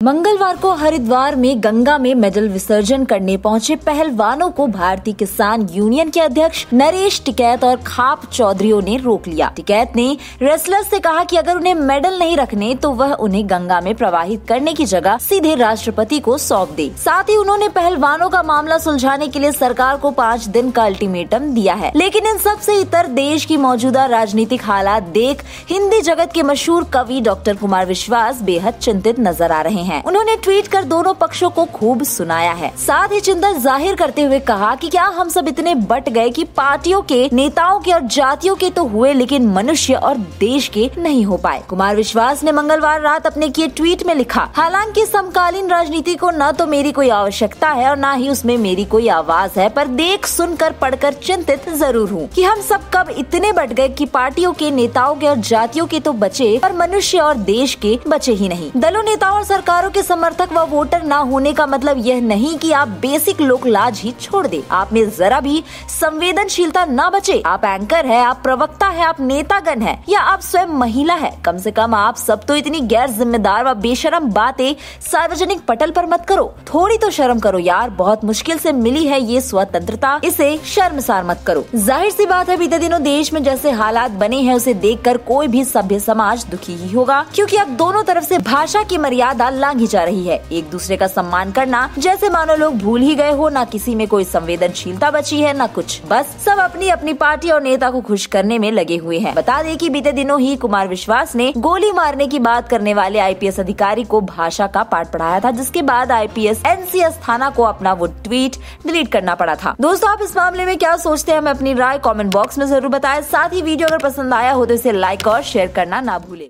मंगलवार को हरिद्वार में गंगा में मेडल विसर्जन करने पहुँचे पहलवानों को भारतीय किसान यूनियन के अध्यक्ष नरेश टिकैत और खाप चौधरियों ने रोक लिया। टिकैत ने रेसलर्स से कहा कि अगर उन्हें मेडल नहीं रखने तो वह उन्हें गंगा में प्रवाहित करने की जगह सीधे राष्ट्रपति को सौंप दे। साथ ही उन्होंने पहलवानों का मामला सुलझाने के लिए सरकार को पाँच दिन का अल्टीमेटम दिया है। लेकिन इन सबसे इतर देश की मौजूदा राजनीतिक हालात देख हिंदी जगत के मशहूर कवि डॉक्टर कुमार विश्वास बेहद चिंतित नज़र आ रहे हैं। हैं। उन्होंने ट्वीट कर दोनों पक्षों को खूब सुनाया है। साथ ही चिंता ज़ाहिर करते हुए कहा कि क्या हम सब इतने बट गए कि पार्टियों के, नेताओं के और जातियों के तो हुए, लेकिन मनुष्य और देश के नहीं हो पाए। कुमार विश्वास ने मंगलवार रात अपने किए ट्वीट में लिखा, हालाँकि समकालीन राजनीति को न तो मेरी कोई आवश्यकता है और न ही उसमें मेरी कोई आवाज़ है, पर देख सुनकर, पढ़कर चिंतित ज़रूर हूँ कि हम सब कब इतने बट गए कि पार्टियों के, नेताओं के और जातियों के तो बचे पर मनुष्य और देश के बचे ही नहीं। दलों, नेताओं और सरकार सरकारों के समर्थक व वोटर न होने का मतलब यह नहीं कि आप बेसिक लोक लाज ही छोड़ दे। आप में जरा भी संवेदनशीलता न बचे। आप एंकर है, आप प्रवक्ता है, आप नेतागण है, या आप स्वयं महिला है। कम से कम आप सब तो इतनी गैर जिम्मेदार व बेशरम बातें सार्वजनिक पटल पर मत करो। थोड़ी तो शर्म करो यार, बहुत मुश्किल से मिली है ये स्वतंत्रता। इसे शर्मसार मत करो। ज़ाहिर सी बात है, बीते दिनों देश में जैसे हालात बने हैं, उसे देखकर कोई भी सभ्य समाज दुखी ही होगा। क्यूँकी अब दोनों तरफ़ ऐसी भाषा की मर्यादा लांघी जा रही है। एक दूसरे का सम्मान करना, जैसे मानो लोग भूल ही गए हो, न किसी में कोई संवेदनशीलता बची है, न कुछ। बस सब अपनी अपनी पार्टी और नेता को खुश करने में लगे हुए हैं। बता दें कि बीते दिनों ही कुमार विश्वास ने गोली मारने की बात करने वाले आईपीएस अधिकारी को भाषा का पाठ पढ़ाया था, जिसके बाद आईपीएस एनसीएस थाना को अपना वो ट्वीट डिलीट करना पड़ा था। दोस्तों, आप इस मामले में क्या सोचते हैं, हमें अपनी राय कॉमेंट बॉक्स में ज़रूर बताएँ। साथ ही वीडियो अगर पसंद आया हो तो इसे लाइक और शेयर करना ना भूले।